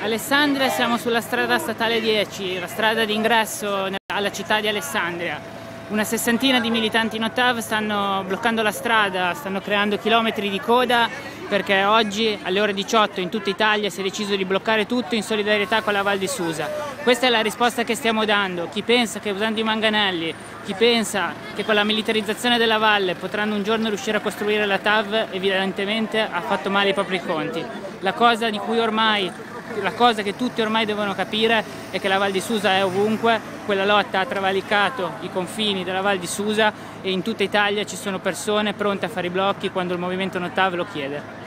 Alessandria siamo sulla strada statale 10, la strada d'ingresso alla città di Alessandria. Una sessantina di militanti Notav stanno bloccando la strada, stanno creando chilometri di coda perché oggi alle ore 18 in tutta Italia si è deciso di bloccare tutto in solidarietà con la Val di Susa. Questa è la risposta che stiamo dando. Chi pensa che usando i manganelli, chi pensa che con la militarizzazione della valle potranno un giorno riuscire a costruire la TAV, evidentemente ha fatto male i propri conti. La cosa di cui ormai la cosa che tutti ormai devono capire è che la Val di Susa è ovunque, quella lotta ha travalicato i confini della Val di Susa e in tutta Italia ci sono persone pronte a fare i blocchi quando il movimento Notav lo chiede.